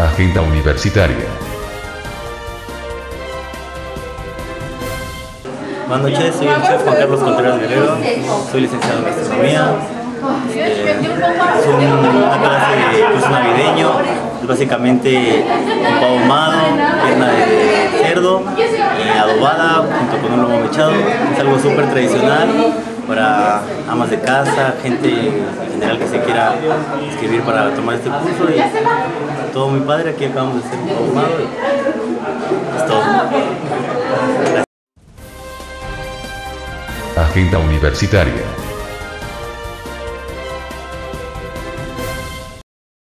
Agenda Universitaria. Buenas noches, soy el chef Juan Carlos Contreras Guerrero, soy licenciado en gastronomía. Eh, es una clase de curso navideño, es básicamente un pavo ahumado, pierna de cerdo, eh, adobada junto con un lomo mechado. Es algo súper tradicional para amas de casa, gente en general que se quiera inscribir para tomar este curso. Y todo muy padre, aquí acabamos de ahumado y es todo. Agenda Universitaria.